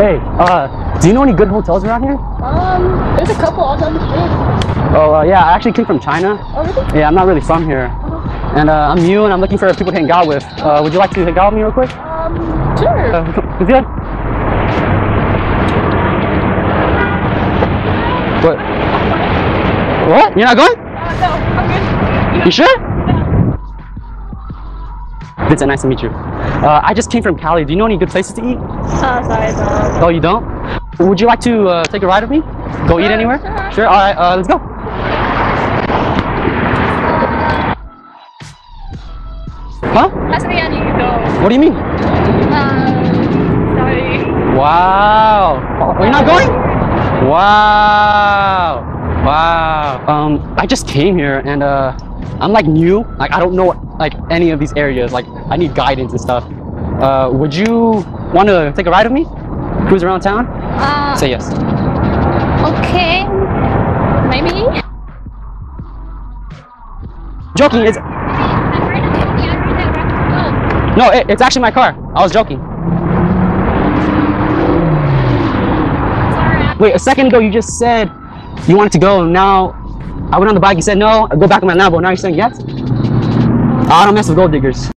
Hey, uh, do you know any good hotels around here? Um, there's a couple all down the street. Oh, uh, yeah, I actually came from China. Oh, really? Yeah, I'm not really from here. And uh, I'm new and I'm looking for people to hang out with. Uh, would you like to hang out with me real quick? Um, sure. Uh, yeah. What? What? You're not going? Uh, no, I'm good. You sure? Vincent, nice to meet you. Uh, I just came from Cali. Do you know any good places to eat? Uh, sorry, no. Oh, you don't? Would you like to uh, take a ride with me? Go eat anywhere? sure. Sure. All right. Uh, let's go. Huh? Me and you can go. What do you mean? Um, sorry. Wow. Oh, you're not going? Wow. Wow. Um, I just came here and uh, I'm like new. Like I don't know like any of these areas. Like I need guidance and stuff. Uh, would you want to take a ride with me? Cruise around town? Uh, Say yes. okay. Maybe? Joking. It's no. It, it's actually my car. I was joking. Wait, a second ago you just said you wanted to go. Now I went on the bike. You said no. I go back on my Lambo. Now you're saying yes. I don't mess with gold diggers.